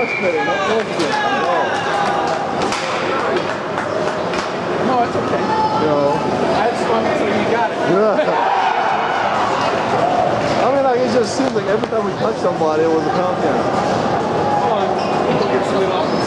not. No. No, it's okay. Know. I just wanted to you you got it. I mean, like, it just seems like every time we touch somebody, it was a confidence. Come on. Get some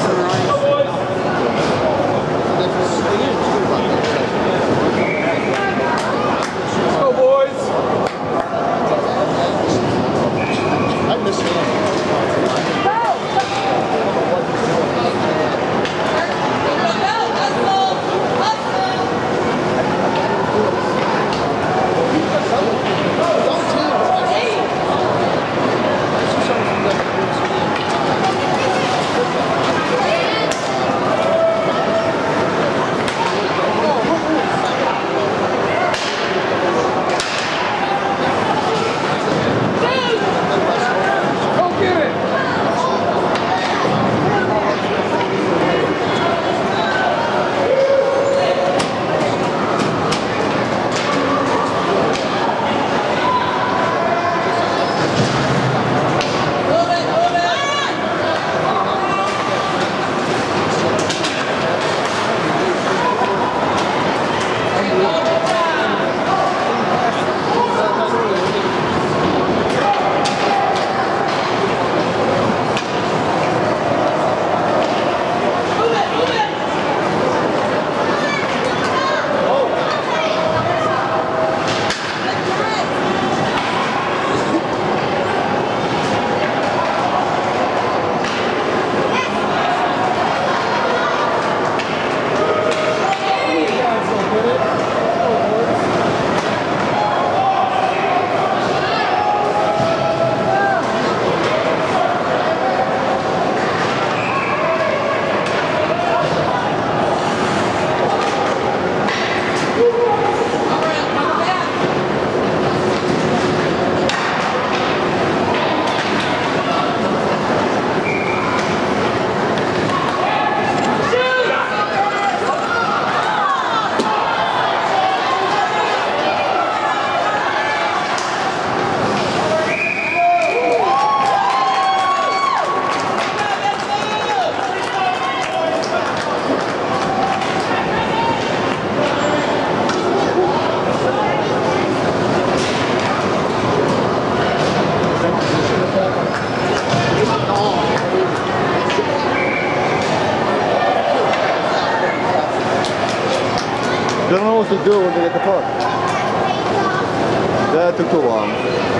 do when they get the puck. That took too long.